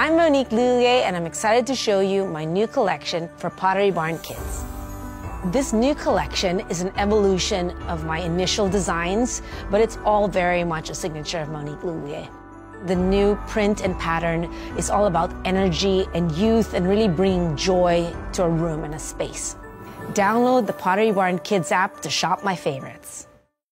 I'm Monique Lhuillier, and I'm excited to show you my new collection for Pottery Barn Kids. This new collection is an evolution of my initial designs, but it's all very much a signature of Monique Lhuillier. The new print and pattern is all about energy and youth and really bringing joy to a room and a space. Download the Pottery Barn Kids app to shop my favorites.